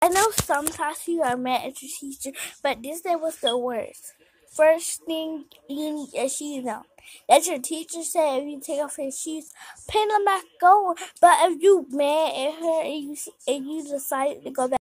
I know sometimes you are mad at your teacher, but this day was the worst. First thing you need is shoes on. That your teacher said if you take off your shoes, pin them back on. But if you mad at her and you and you decide to go back.